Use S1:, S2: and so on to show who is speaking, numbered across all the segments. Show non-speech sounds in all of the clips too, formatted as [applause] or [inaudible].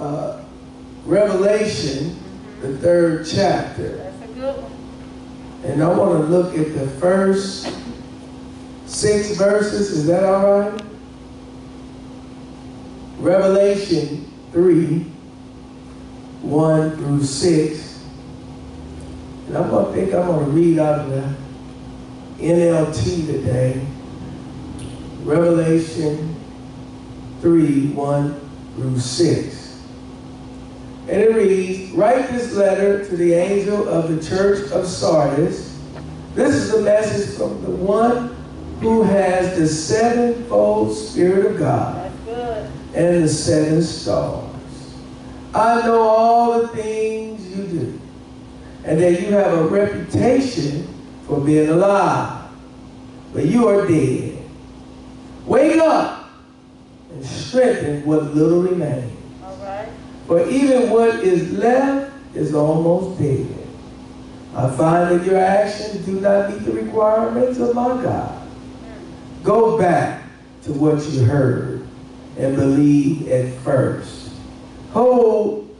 S1: uh, Revelation, the third chapter.
S2: That's a good one.
S1: And I want to look at the first six verses. Is that all right? Revelation 3, 1 through 6. And I'm going to think I'm going to read out of the NLT today. Revelation 3, 1 through 6. And it reads, Write this letter to the angel of the church of Sardis. This is a message from the one who has the sevenfold Spirit of God and the seven stars. I know all the things you do, and that you have a reputation for being alive, but you are dead. Wake up and strengthen what little remains. For even what is left is almost dead. I find that your actions do not meet the requirements of my God. Go back to what you heard and believe at first. Hold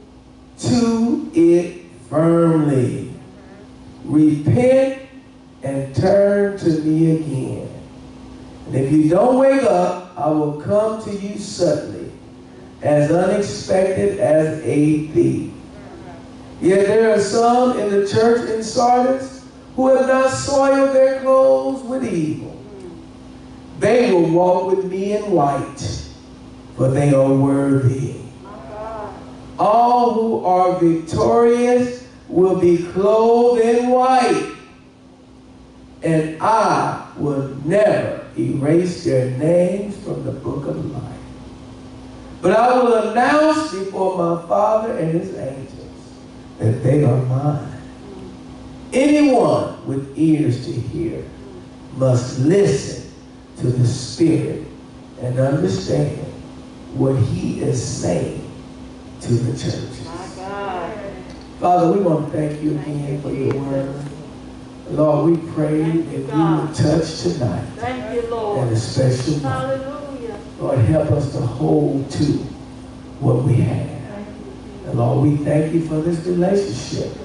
S1: to it firmly. Repent and turn to me again. And if you don't wake up, I will come to you suddenly, as unexpected as a thief. Yet there are some in the church in Sardis who have not soiled their clothes with evil. They will walk with me in white, for they are worthy. All who are victorious will be clothed in white, and I will never erase their names from the book of life. But I will announce before my Father and his angels that they are mine. Anyone with ears to hear must listen to the Spirit and understand what he is saying to the churches. Father, we want to thank you again for your word. Lord, we pray that you would touch tonight
S2: Thank you, Lord.
S1: a special way.
S2: Hallelujah.
S1: Lord, help us to hold to what we have. And Lord, we thank you for this relationship.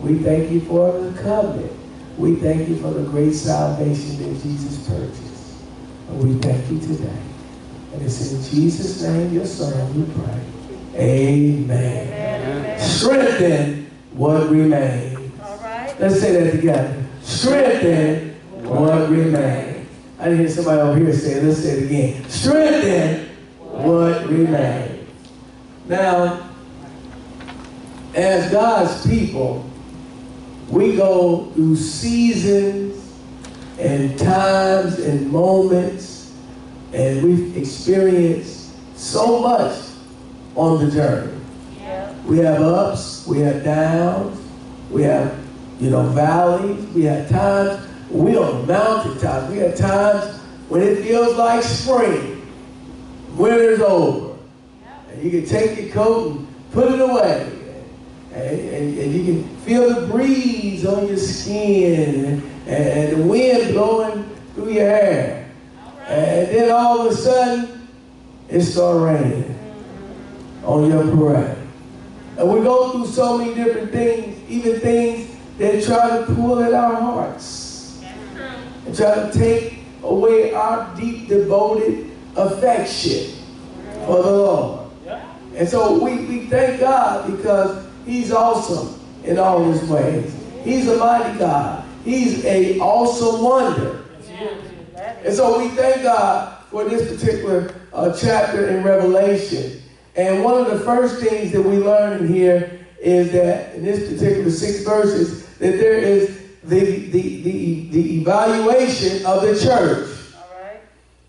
S1: We thank you for the covenant. We thank you for the great salvation that Jesus purchased. And we thank you today. And it's in Jesus' name, your son, we pray. Amen.
S2: Amen.
S1: Strengthen what remains.
S2: All right.
S1: Let's say that together. Strengthen what remains. I didn't hear somebody over here say it. Let's say it again. Strengthen what remains. Now, as God's people, we go through seasons and times and moments, and we've experienced so much on the journey.
S2: Yeah.
S1: We have ups, we have downs, we have, you know, valleys, we have times, we on the mountaintops, we have times when it feels like spring, winter's over. And you can take your coat and put it away. And, and, and you can feel the breeze on your skin and, and the wind blowing through your hair. And then all of a sudden, it starts raining on your parade. And we go through so many different things, even things that try to pull at our hearts to take away our deep, devoted affection for the Lord. And so we, we thank God because He's awesome in all His ways. He's a mighty God. He's a awesome wonder. And so we thank God for this particular uh, chapter in Revelation. And one of the first things that we learn in here is that in this particular six verses, that there is the, the, the, the evaluation of the church.
S2: All right.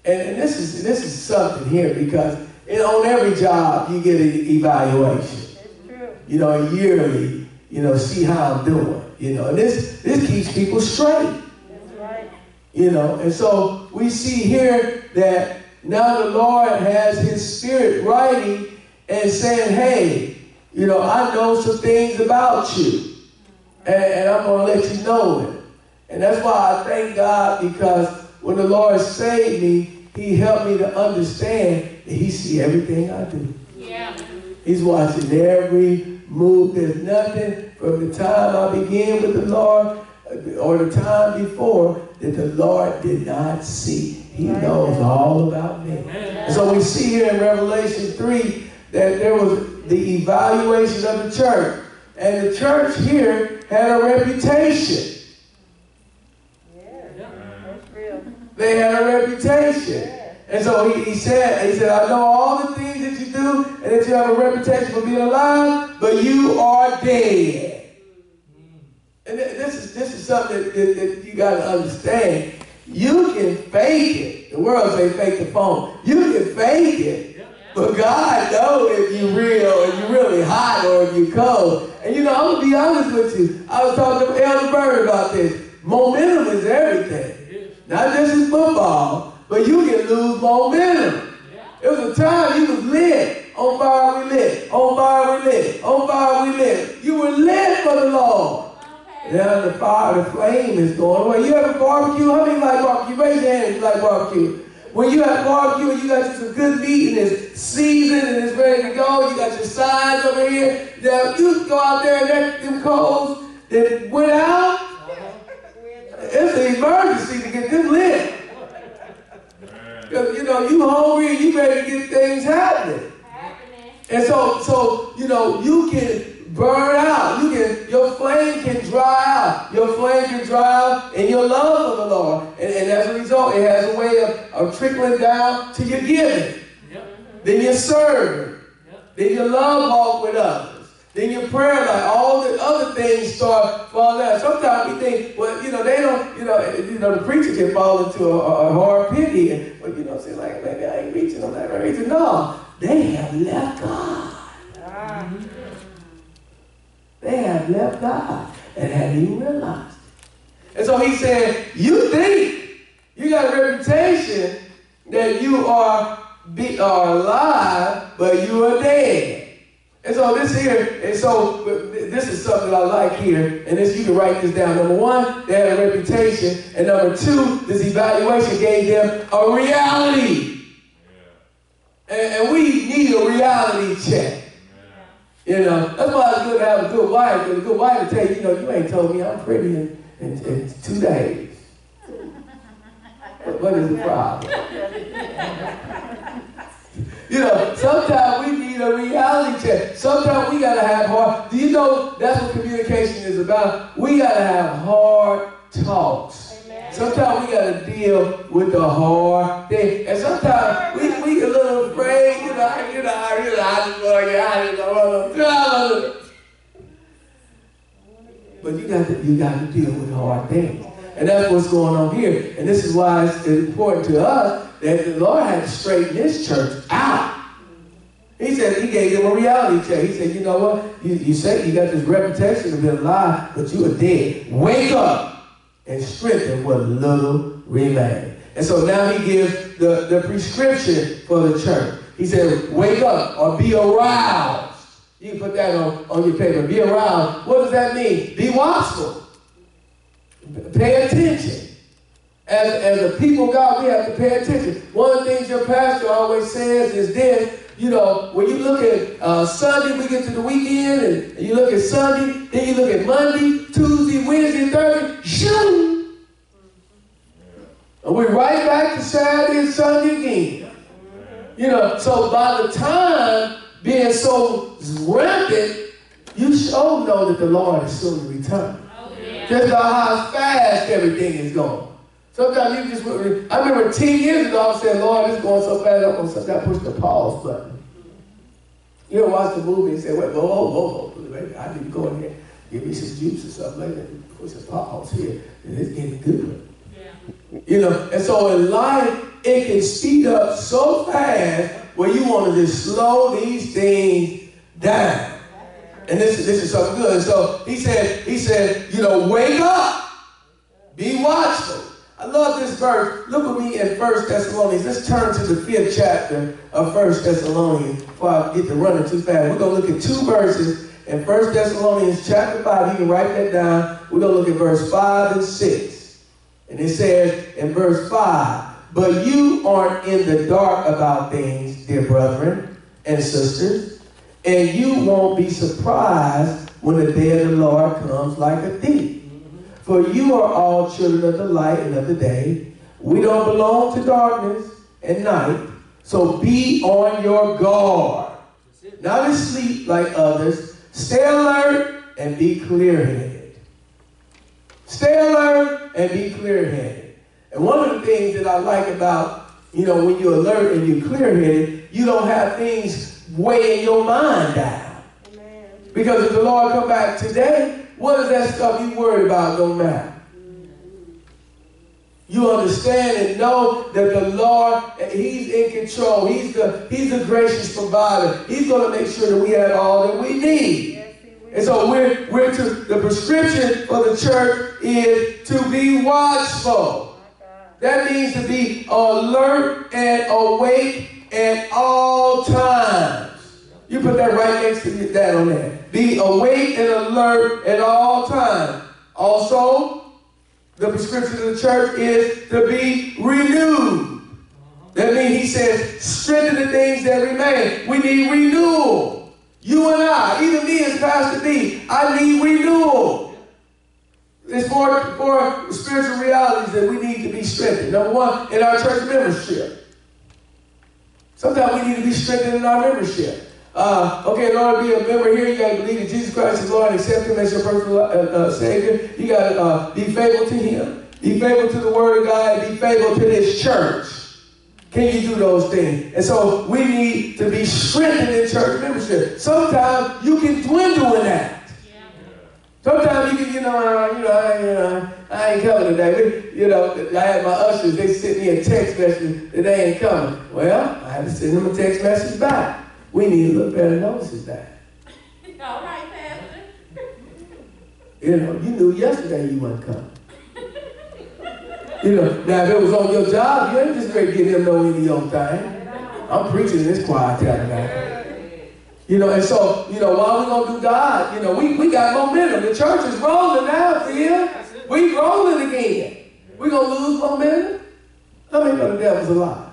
S1: And, and this is this is something here because know, on every job you get an evaluation.
S2: It's true.
S1: You know, yearly, you know, see how I'm doing. You know, and this this keeps people straight.
S2: That's right.
S1: You know, and so we see here that now the Lord has his spirit writing and saying, hey, you know, I know some things about you. And, and I'm going to let you know it. And that's why I thank God because when the Lord saved me, he helped me to understand that he see everything I do.
S2: Yeah.
S1: He's watching every move. There's nothing from the time I began with the Lord uh, or the time before that the Lord did not see. He knows all about me. And so we see here in Revelation 3 that there was the evaluation of the church. And the church here had a reputation.
S2: That's real.
S1: They had a reputation.
S2: Yeah.
S1: And so he, he said, he said, I know all the things that you do and that you have a reputation for being alive, but you are dead. Mm. And th- this is this is something that, that, that you got to understand. You can fake it. The world say fake the phone. You can fake it. But God knows if you real, if you really hot or if you cold. And you know, I'm gonna be honest with you. I was talking to Elder Bird about this. Momentum is everything. Not just in football, but you can lose momentum. It was a time you was lit. On fire we lit. On fire we lit. On fire we lit. You were lit for the Lord. Okay. Now the fire, the flame is going away. You have a barbecue? How many like barbecue? Raise your hand if you like barbecue. When you have barbecue and you got you some good meat and it's seasoned and it's ready to go, you got your sides over here. Now you go out there and let them coals that went out. It's an emergency to get them lit. Because you know you hungry and you ready to get things happening. And so, so you know, you can burn out. You can, your flame can dry out. Your flame can dry out in your love for the Lord. And, and as a result, it has a way of, of trickling down to your giving. Then your serving. Then your love walk with others. Then your prayer life. All the other things start falling out. Sometimes we think, well, you know, they don't, you know, you know, the preacher can fall into a, a hard pit here. But you know, say like, maybe I ain't reaching on that reason. No, they have left God.
S2: Ah,
S1: They have left God and hadn't even realized it. And so he said, You think you got a reputation that you are, be, are alive, but you are dead. And so this here, and so this is something I like here, and this you can write this down. Number one, they had a reputation, and number two, this evaluation gave them a reality. And, and we need a reality check. You know, that's why it's good to have a good wife, because a good wife will tell you, you know, you ain't told me I'm pretty in, in, in two days. What- is the problem? [laughs] You know, sometimes we need a reality check. Sometimes we gotta have hard. Do you know that's what communication is about? We gotta have hard talks. Sometimes we gotta deal with the hard thing, and sometimes we we a little afraid. You know, I- you know, I- just want to get out of the But you got to you got to deal with the hard things, and that's what's going on here. And this is why it's important to us that the Lord had to straighten this church out. He said he gave them a reality check. He said, you know what? You, you say you got this reputation of being alive, but you are dead. Wake up and strengthen what little remains. And so now he gives the, the prescription for the church. He said, wake up or be aroused. You can put that on, on your paper. Be aroused. What does that mean? Be watchful. Pay attention. As, as a people God, we have to pay attention. One of the things your pastor always says is this, you know, when you look at uh, Sunday, we get to the weekend, and, and you look at Sunday, then you look at Monday, Tuesday, Wednesday, Thursday, shoo! And we're right back to Saturday and Sunday again. You know, so by the time being so rampant, you sure know that the Lord is soon to return. Just about how fast everything is going. Sometimes you just, would. I remember 10 years ago, I said, Lord, it's going so fast, I'm going to push the pause button. You ever watch the movie and say, wait, whoa, whoa, whoa, I need to go in here, give me some juice or something like that, push a pause here, and it's getting good. You know, and so in life, it can speed up so fast where you want to just slow these things down. And this, is this is something good. So he said, he said, you know, wake up, be watchful. I love this verse. Look with me in First Thessalonians. Let's turn to the fifth chapter of First Thessalonians before I get to running too fast. We're going to look at two verses in First Thessalonians chapter 5. You can write that down. We're going to look at verse 5 and 6. And it says in verse 5, But you aren't in the dark about things, dear brethren and sisters. And you won't be surprised when the day of the Lord comes like a thief. For you are all children of the light and of the day. We don't belong to darkness and night. So be on your guard. Not asleep like others. Stay alert and be clear-headed. Stay alert and be clear-headed. And one of the things that I like about, you know, when you're alert and you're clear-headed, you don't have things weighing your mind down.
S2: Amen.
S1: Because if the Lord come back today, what is that stuff you worry about don't matter? You understand and know that the Lord, He's in control. He's the, He's the gracious provider. He's going to make sure that we have all that we need. And so we're, we're to, the prescription for the church is to be watchful. That means to be alert and awake at all times. You put that right next to that on there. Be awake and alert at all times. Also, the prescription of the church is to be renewed. That means he says, strengthen the things that remain. We need renewal. You and I, even me as Pastor B, I need renewal. There's four, four spiritual realities that we need to be strengthened. Number one, in our church membership. Sometimes we need to be strengthened in our membership. Uh, okay, in order to be a member here, you got to believe that Jesus Christ is Lord and accept Him as your personal uh, uh, Savior. You got to uh, be faithful to Him, be faithful to the Word of God, be faithful to this church. Can you do those things? And so we need to be strengthened in church membership. Sometimes you can dwindle in that. Sometimes you can, you know, uh, you know, I, you know, I ain't coming today. We, you know, I had my ushers, they sent me a text message that they ain't coming. Well, I had to send them a text message back. We need to look better notice of that. [laughs]
S3: All right, Pastor.
S1: You know, you knew yesterday you wasn't coming. You know, now if it was on your job, you ain't just to get them know any old thing. I'm preaching this quiet tabernacle. You know, and so, you know, while we gonna do God, you know, we, we got momentum. The church is rolling now, Phil. We rolling again. We gonna lose momentum? How many know the devil's alive?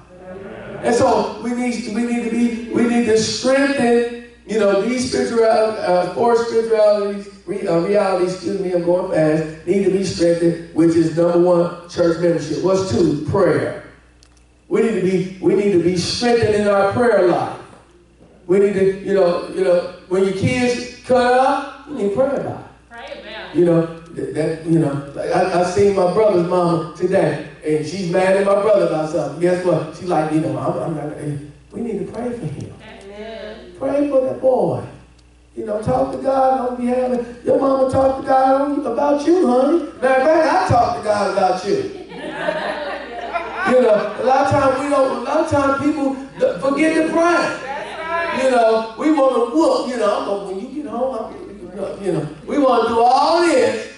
S1: And so we need we need to be we need to strengthen you know these spiritual uh, four spiritualities re, uh, realities. Excuse me, I'm going fast. Need to be strengthened, which is number one, church membership. What's two? Prayer. We need to be we need to be strengthened in our prayer life. We need to you know you know when your kids cut up, you need prayer life.
S3: Pray about it.
S1: You know, that, you know, like I, I seen my brother's mama today, and she's mad at my brother about something. Guess what? She's like, you know, I'm, I'm not, we need to pray for him.
S3: Good.
S1: Pray for that boy. You know, talk to God on behalf of, your mama talk to God on, about you, honey. Matter of fact, I talk to God about you. [laughs] You know, a lot of times we don't, a lot of times people forget to pray.
S2: That's right.
S1: You know, we want to whoop, you know, I'm gonna, when you get home, I'm, you know, we want to do all this.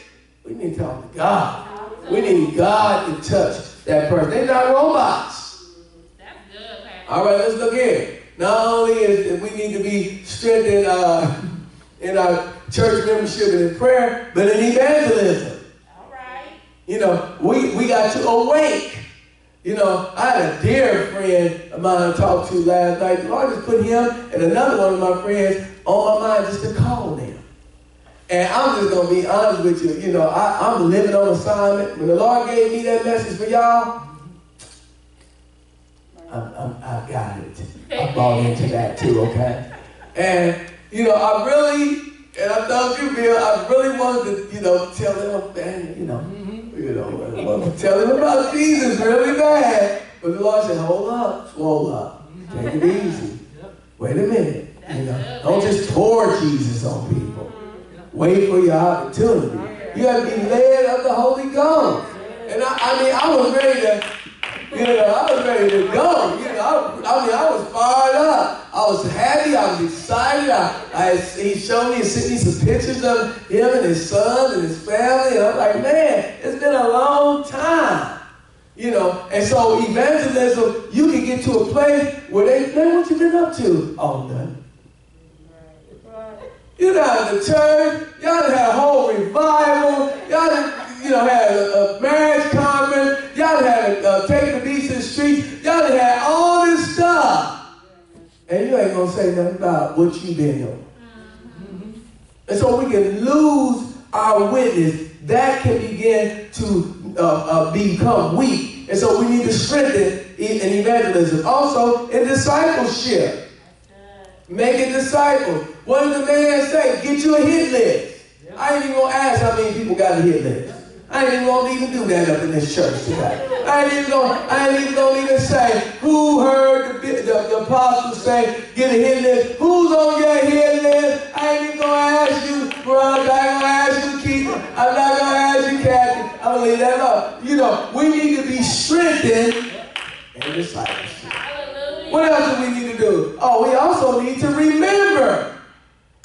S1: We need to talk to God. We need God to touch that person. They're not robots.
S3: That's good, Pastor.
S1: All right, let's look here. Not only is it we need to be strengthened uh, [laughs] in our church membership and in prayer, but in evangelism.
S3: All right.
S1: You know, we, we got to awake. You know, I had a dear friend of mine I talked to last night. The Lord just put him and another one of my friends on my mind just to call them. And I'm just going to be honest with you. You know, I, I'm living on assignment. When the Lord gave me that message for y'all, I'm, I'm, I got it. I bought into that too, okay? And, you know, I really, and I told you, Bill, I really wanted to, you know, tell them, oh, man, you know, mm-hmm. you know, I wanted to tell them about Jesus really bad. But the Lord said, hold up, swole up. Take it easy. Wait a minute. You know, don't just pour Jesus on people. Wait for your opportunity. You got to be led of the Holy Ghost. And I, I mean, I was ready to, you know, I was ready to go. You know, I, I mean, I was fired up. I was happy. I was excited. I, I, he showed me and sent me some pictures of him and his son and his family. And I'm like, man, it's been a long time. You know, and so evangelism, you can get to a place where they, man, what you been up to? Oh, nothing. You know, in the church, y'all done had a whole revival. Y'all done, you know, had a, a marriage conference. Y'all done had a, uh, take the beast in the streets. Y'all done had all this stuff. And you ain't gonna say nothing about what you been doing. And so we can lose our witness. That can begin to uh, uh, become weak. And so we need to strengthen in evangelism. Also, in discipleship. Making disciple. What did the man say? Get you a hit list. I ain't even gonna ask how many people got a hit list. I ain't even gonna even do that up in this church today. I ain't even gonna, I ain't even gonna even say who heard the, the, the apostle say, get a hit list. Who's on your hit list? I ain't even gonna ask you, brother. I ain't gonna ask you, Keith. I'm not gonna ask you, Kathy. I'm gonna leave that up. You know, we need to be strengthened in discipleship. What else do we need to do? Oh, we also need to remember.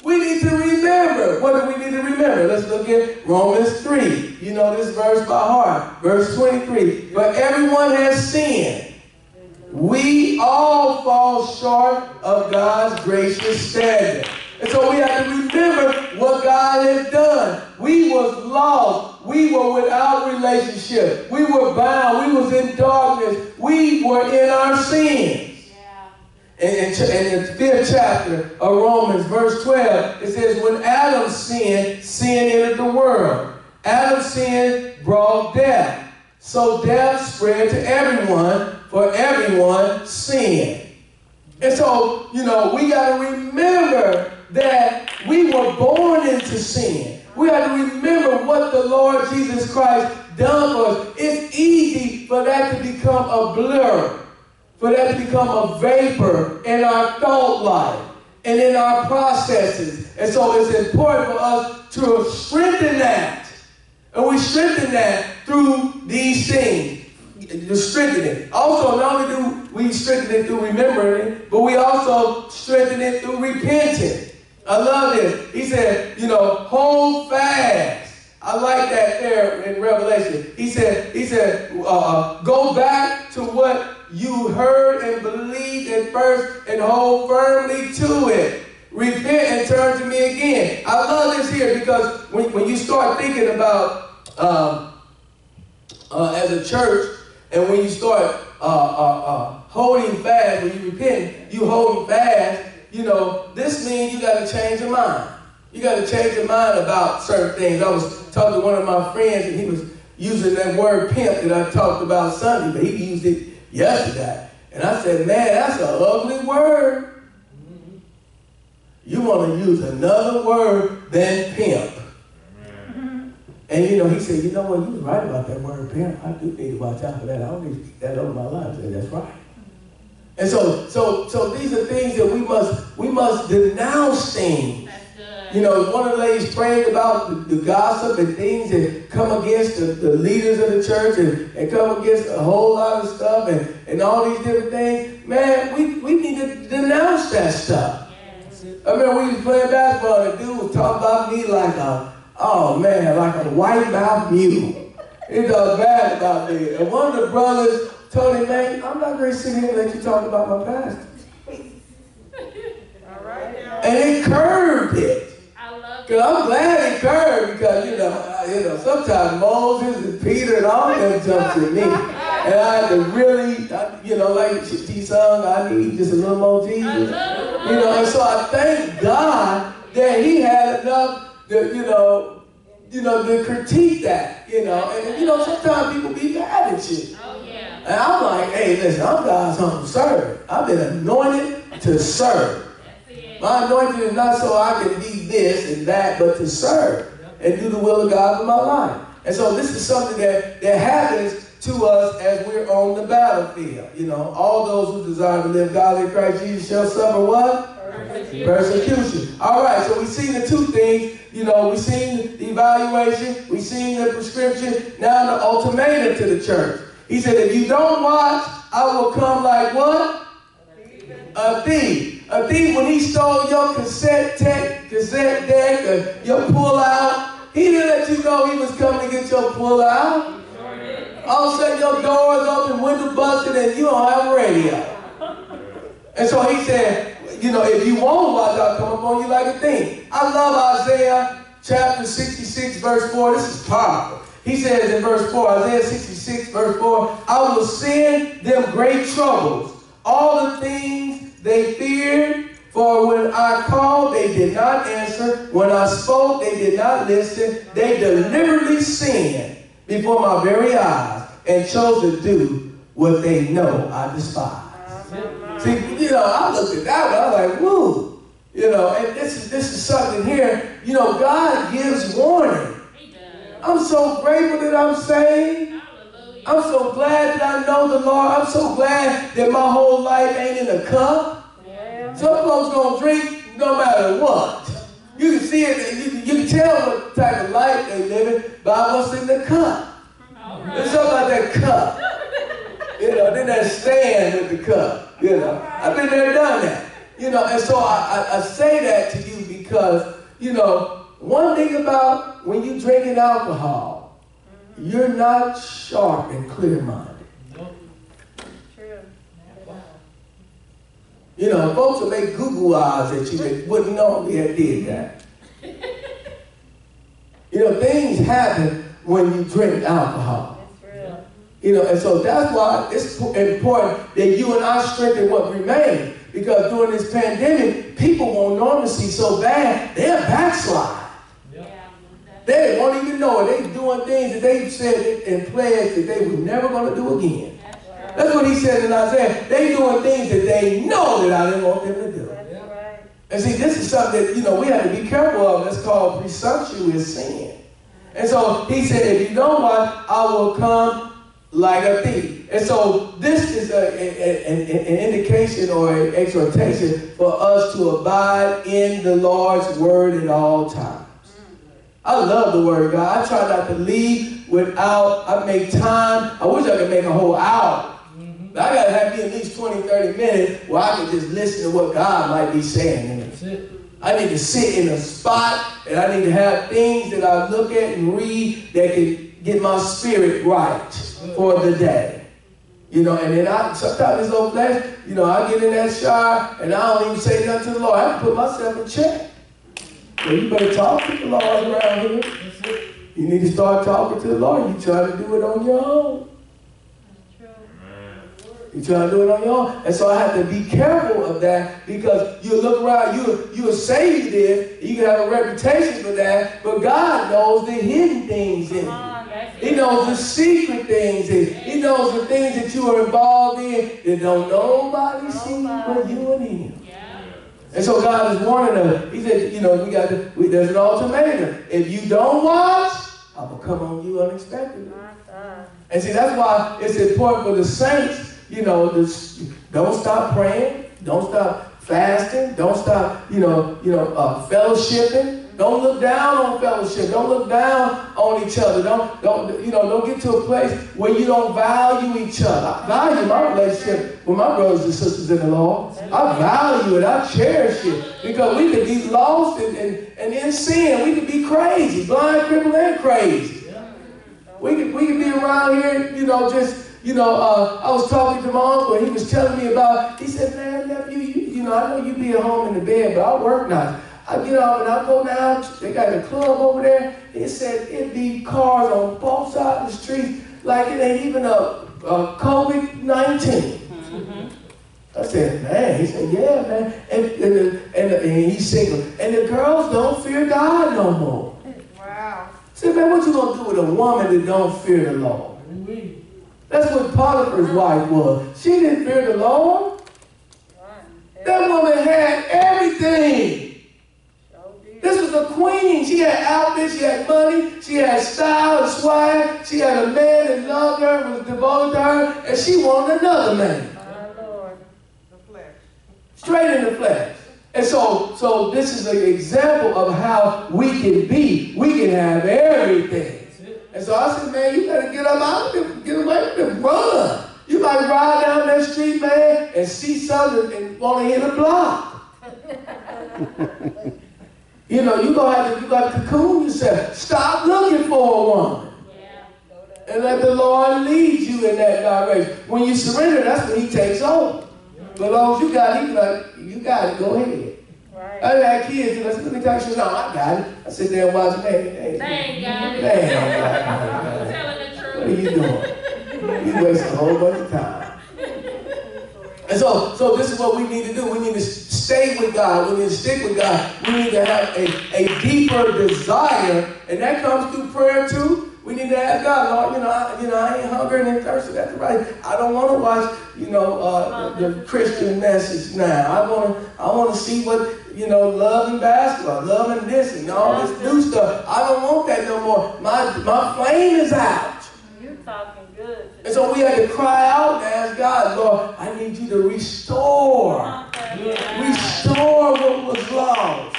S1: We need to remember. What do we need to remember? Let's look at Romans 3. You know this verse by heart. Verse 23. But everyone has sinned. We all fall short of God's gracious standard. And so we have to remember what God has done. We was lost. We were without relationship. We were bound. We was in darkness. We were in our sins. In, in, the fifth chapter of Romans, verse 12, it says, When Adam sinned, sin entered the world. Adam's sin brought death. So death spread to everyone, for everyone sinned. And so, you know, we got to remember that we were born into sin. We got to remember what the Lord Jesus Christ done for us. It's easy for that to become a blur for that to become a vapor in our thought life and in our processes. And so it's important for us to strengthen that. And we strengthen that through these things. To strengthen it. Also, not only do we strengthen it through remembering but we also strengthen it through repenting. I love this. He said, you know, hold fast. I like that there in Revelation. He said, he said, uh, go back to what you heard and believed at first and hold firmly to it. Repent and turn to me again. I love this here because when, when you start thinking about um, uh, as a church and when you start uh, uh, uh holding fast, when you repent, you holding fast, you know, this means you got to change your mind. You got to change your mind about certain things. I was talking to one of my friends and he was using that word pimp that I talked about Sunday, but he used it yesterday. And I said, man, that's an ugly word. You want to use another word than pimp. And you know, he said, you know what, you was right about that word pimp. I do need to watch out for that. I don't need to speak that over my life. Said, that's right. And so, so, so these are things that we must, we must denounce things. You know, one of the ladies praying about the, the, gossip and things that come against the, the leaders of the church and, and, come against a whole lot of stuff and, and all these different things. Man, we, we need to denounce that stuff. I remember we was playing basketball and the dude was talking about me like a, oh man, like a white mouth mule. He talked bad about me. And one of the brothers told him, man, I'm not going to sit here and let you talk about my pastor.
S2: All right now.
S1: And it curved it. I'm glad it curved because you know, you know, sometimes Moses and Peter and all them jumps at me, and I had to really, I, you know, like she sung, I need just a little more Jesus, you know, and so I thank God that He had enough, to, you know, you know, to critique that, you know, and you know, sometimes people be mad at you.
S3: Oh.
S1: And I'm like, hey, listen, I'm God's humble servant. I've been anointed to serve. My anointing is not so I can be this and that, but to serve and do the will of God in my life. And so this is something that, that happens to us as we're on the battlefield. You know, all those who desire to live godly in Christ Jesus shall suffer what?
S3: Persecution.
S1: Persecution. All right, so we've seen the two things. You know, we've seen the evaluation, we've seen the prescription, now the ultimatum to the church. He said, if you don't watch, I will come like what? A thief. A thief, when he stole your cassette deck, cassette deck, or your pull out, he didn't let you know he was coming to get your pull out. All of a sudden, your doors open, window busted, and you don't have a radio. And so he said, you know, if you won't watch, I'll come upon you like a thief. I love Isaiah chapter 66, verse 4. This is powerful. He says in verse 4, Isaiah 66, verse 4, I will send them great troubles. All the things they feared For when I called, they did not answer. When I spoke, they did not listen. They deliberately sinned before my very eyes and chose to do what they know I despise. See, you know, I looked at that I was like, woo. You know, and this is this is something here, you know, God gives warning. I'm so grateful that I'm saved. I'm so glad that I know the Lord. I'm so glad that my whole life ain't in a cup.
S2: Yeah.
S1: Some folks gonna drink no matter what. You can see it, you, you can tell what type of life they living by what's in the cup.
S3: All right.
S1: something about that cup. You know, then that stand with the cup. You know, I've been there, done that. You know, and so I, I, I say that to you because, you know, one thing about when you drinking alcohol, you're not sharp and clear-minded.
S2: True.
S1: You know, folks will make Google eyes at you that wouldn't normally have did that. You know, things happen when you drink alcohol. You know, and so that's why it's important that you and I strengthen what remains. Because during this pandemic, people want normalcy so bad, they're backslide. They won't even know it. They doing things that they said and pledged that they were never going to do again.
S3: That's
S1: what he said in Isaiah. They doing things that they know that I didn't want them to do. And see, this is something that, you know, we have to be careful of. That's called presumptuous sin. And so he said, if you don't watch, I will come like a thief. And so this is a, a- a- an indication or an exhortation for us to abide in the Lord's word at all times. I love the word of God. I try not to leave without, I make time. I wish I could make a whole hour. But I got to have me at least 20, 30 minutes where I can just listen to what God might be saying.
S4: That's it.
S1: I need to sit in a spot and I need to have things that I look at and read that can get my spirit right for the day. You know, and then I sometimes it's old flesh, you know, I get in that shower and I don't even say nothing to the Lord. I have to put myself in check. You better talk to the Lord around here. You need to start talking to the Lord. You try to do it on your own. You try to do it on your own. And so I have to be careful of that because you look around, you you'll say you did, you can have a reputation for that, but God knows the hidden things in you. He knows the secret things. in- He knows the things that you are involved in that don't nobody see but you and him. And so God is warning us. He said, you know, we got to, we, there's an ultimatum. If you don't watch, I will come on you unexpectedly. And see, that's why it's important for the saints, you know, s- don't stop praying, don't stop fasting, don't stop, you know, you know, uh, fellowshipping. Don't look down on fellowship. Don't look down on each other. Don't, don't, you know, don't get to a place where you don't value each other. I value my relationship with my brothers and sisters in the Lord. I value it. I cherish it because we could be lost and, and, and in sin. We could be crazy, blind, crippled, and crazy. We could, we could be around here, you know, just, you know, uh, I was talking to my uncle and he was telling me about, he said, man, nephew, you, you know, I know you be at home in the bed, but I work nights. I get up and I go down, they got a club over there. He said it be cars on both sides of the street like it ain't even a, a COVID-19. Mm-hmm. I said, man, he said, yeah, man. And, and, and, and he's single. And the girls don't fear God no more.
S2: Wow.
S1: Say, man, what you gonna do with a woman that don't fear the Lord?
S4: Ooh-wee.
S1: That's what Potiphar's wife was. She didn't fear the Lord.
S2: Right.
S1: That woman had everything. This was a queen. She had outfits, she had money, she had style and swag. She had a man that loved her, was devoted to her, and she wanted another man.
S2: My Lord.
S1: Straight in the flesh. And so, so this is an example of how we can be. We can have everything. And so I said, man, you better get up out of them, get away from them, run. You might ride down that street, man, and see something and want to hit a block. [laughs] you know, you gonna have to, you got to cocoon yourself. Stop looking for a woman.
S3: Yeah.
S1: And let the Lord lead you in that direction. When you surrender, that's when He takes over. But as long as you got it, He like, you got it, go ahead.
S2: Right.
S1: I had kids, and I said, let me tell you, no, I got it. I sit there and watch, man, hey,
S3: They ain't got it.
S1: man, [laughs]
S3: Telling the truth.
S1: what are you doing? You wasting a whole bunch of time. And so, so this is what we need to do. We need to stay with God, we need to stick with God, we need to have a, a deeper desire, and that comes through prayer too. We need to ask God, Lord, you know, I, you know, I ain't hungry and thirsty. That's right. I don't want to watch, you know, uh, the, the Christian message now. I want to, I want to see what, you know, love and basketball, love and this and all this new stuff. I don't want that no more. My, my flame is out. And so we had to cry out and ask God, Lord, I need you to restore. Restore what was lost.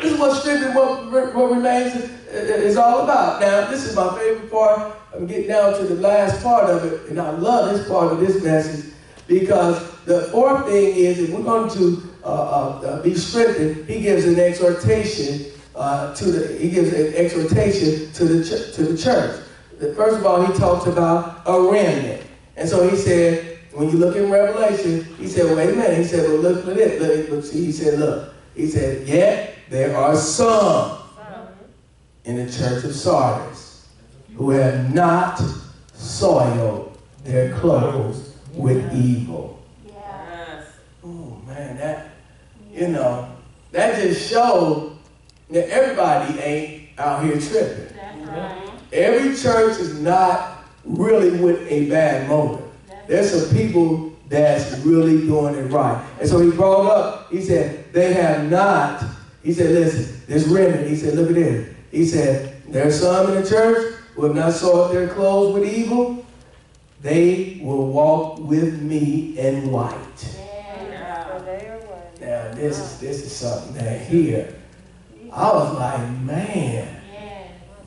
S1: This is what and what, what remains is all about. Now, this is my favorite part. I'm getting down to the last part of it, and I love this part of this message because the fourth thing is if we're going to uh, uh, be strengthened, he gives an exhortation uh, to the he gives an exhortation to the to the church. First of all, he talks about a remnant, and so he said when you look in Revelation, he said, wait a minute. He said, well, look at it. Look, see, he said, look. He said, yet there are some in the church of Sardis who have not soiled their clothes with evil.
S2: Yes.
S1: Oh man, that you know, that just shows that everybody ain't out here tripping.
S3: That's right.
S1: Every church is not really with a bad motive. There's some people that's really doing it right. And so he brought up, he said, they have not, he said, listen, this remnant, he said, look at this. He said, there's some in the church who have not soiled their clothes with evil. They will walk with me in white.
S2: Yeah.
S1: Now this is this is something that here. I was like, man.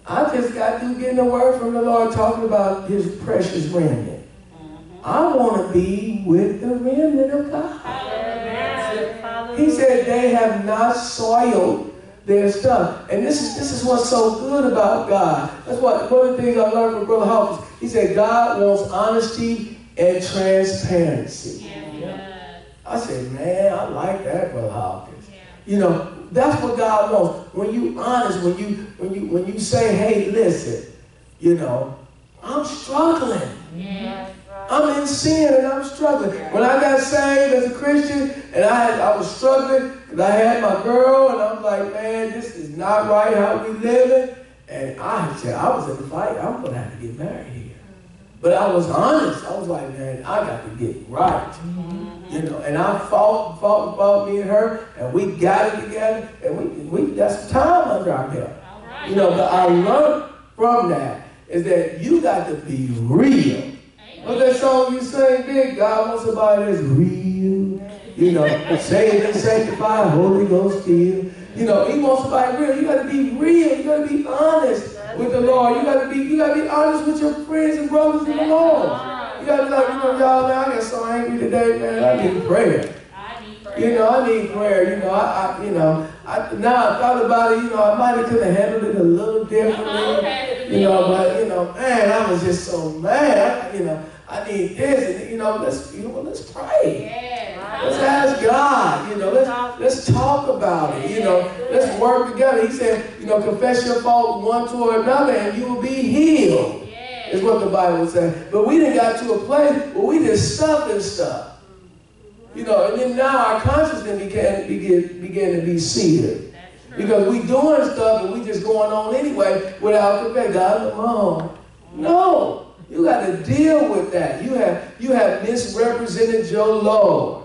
S1: I just got through getting a word from the Lord talking about his precious remnant. Mm-hmm. I want to be with the remnant of God.
S2: Hallelujah.
S1: He said they have not soiled their stuff. And this is this is what's so good about God. That's what one of the things I learned from Brother Hawkins. He said God wants honesty and transparency.
S3: Yes.
S1: I said, man, I like that, Brother Hawkins.
S3: Yeah.
S1: You know, that's what God wants. When you honest, when you when you when you say, hey, listen, you know, I'm struggling.
S3: Yeah.
S2: Right.
S1: I'm in sin and I'm struggling. When I got saved as a Christian and I had, I was struggling because I had my girl and I'm like, man, this is not right how we living. And I said, I was in the fight. I'm gonna have to get married. But I was honest. I was like, man, I got to get right. Mm-hmm. You know, and I fought, fought, fought me and her, and we got it together, and we we got some time under our belt.
S3: Right.
S1: You know, but I learned from that is that you got to be real. What's that song you sang, Big? God wants somebody that's real. You know, saved and sanctified, Holy Ghost filled. You know, He wants somebody real. You got to be real. You got to be honest with the Lord. You got to be, you got to be honest with your friends and brothers in the Lord. You got to be like, you know, y'all, man, I got so angry today, man. I need prayer.
S3: I need prayer.
S1: You know, I need prayer. You know, I, I you know, I now I thought about it. You know, I might have could have handled it a little differently.
S3: Uh-huh, okay.
S1: You know, but you know, man, I was just so mad. You know, I need this, and you know, let's you know, let's pray.
S3: Yeah.
S1: Let's ask God. You know, let's let's talk about it. You know, let's work together. He said, you know, confess your fault one to another, and you will be healed. Is what the Bible says. But we didn't got to a place where we just stuff and stuff. You know, and then now our consciousness began, began, began to be seared. Because we doing stuff and we just going on anyway without confessing. God, come on. No. You got to deal with that. You have you have misrepresented your Lord.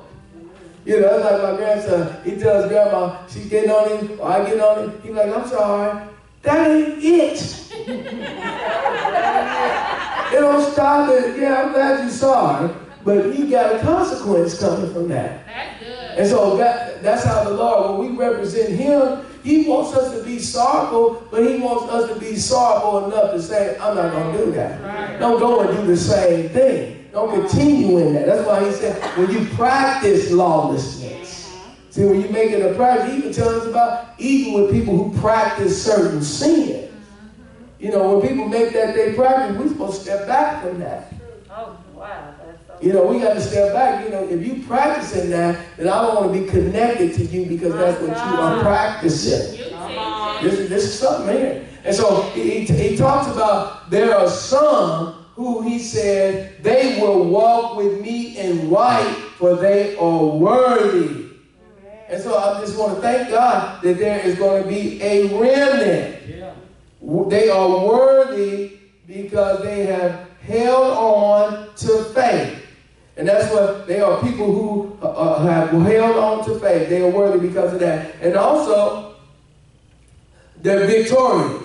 S1: You know, that's like my grandson. He tells grandma, she's getting on him, or I get on him. He's like, I'm sorry. That ain't it. it don't stop it. Yeah, I'm glad you're sorry. But you got a consequence coming from that.
S3: That's good.
S1: And so that, that's how the Lord, when we represent Him, He wants us to be sorrowful, but He wants us to be sorrowful enough to say, I'm not going to do that.
S3: Right.
S1: Don't go and do the same thing. Don't continue in that. That's why He said, when you practice lawlessness. See, when you make it a practice, He even tells us about even with people who practice certain sin. You know, when people make that they practice, we're supposed to step back from that.
S2: Oh, wow. That's so.
S1: You know, we got to step back. You know, if you practicing that, then I don't want to be connected to you because that's what you are practicing.
S3: You
S2: Come
S3: see.
S2: on.
S1: This, is- this is something here. And so he, he, he talks about there are some who he said, they will walk with me in white, for they are worthy. And so I just want to thank God that there is going to be a remnant. W- They are worthy because they have held on to faith. And that's what they are people who uh, uh, have held on to faith. They are worthy because of that. And also, they're victorious.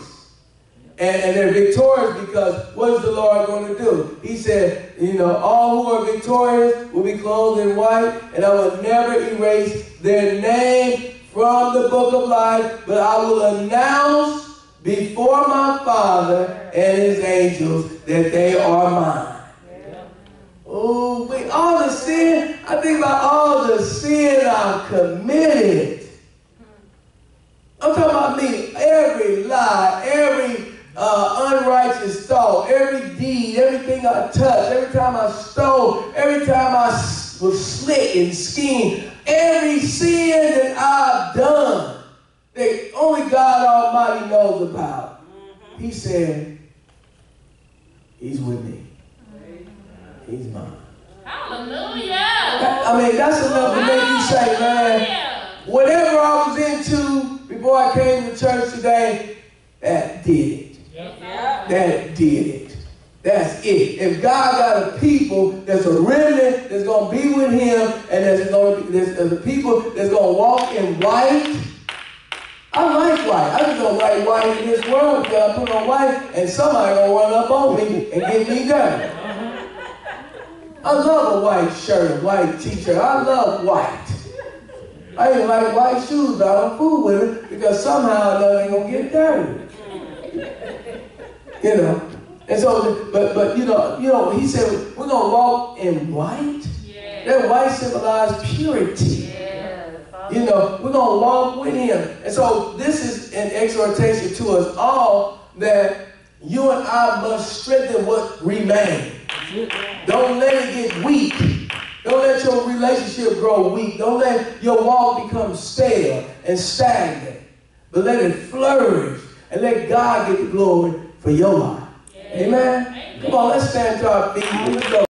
S1: And, and they're victorious because what is the Lord going to do? He said, you know, all who are victorious will be clothed in white, and I will never erase their name from the book of life, but I will announce before my Father and his angels that they are mine. Oh, we all the sin. I think about all the sin I've committed. I'm talking about me. Every lie, every uh, unrighteous thought, every deed, everything I touched, every time I stole, every time I was slick and schemed, every sin that I've done that only God Almighty knows about. He said, He's with me. He's mine.
S3: Hallelujah.
S1: I mean, that's enough to make you say, man, whatever I was into before I came to church today, that did it. That did it. That's it. If God got a people, there's a remnant that's going to be with him, and there's going to there's, there's a people that's going to walk in white. I like white. I just don't like white in this world because I put on white, and somebody going to run up on me and get me dirty. I love a white shirt, a white t-shirt. I love white. I even like white shoes, but I don't fool with it because somehow another they gonna get dirty. You know. And so, but but you know, you know, he said we're gonna walk in white.
S3: Yeah.
S1: That white symbolizes purity.
S2: Yes.
S1: You know, we're gonna walk with him. And so this is an exhortation to us all that you and I must strengthen what remains. Don't let it get weak. Don't let your relationship grow weak. Don't let your walk become stale and stagnant. But let it flourish and let God get the glory for your life. Amen. Come on, let's stand to our feet.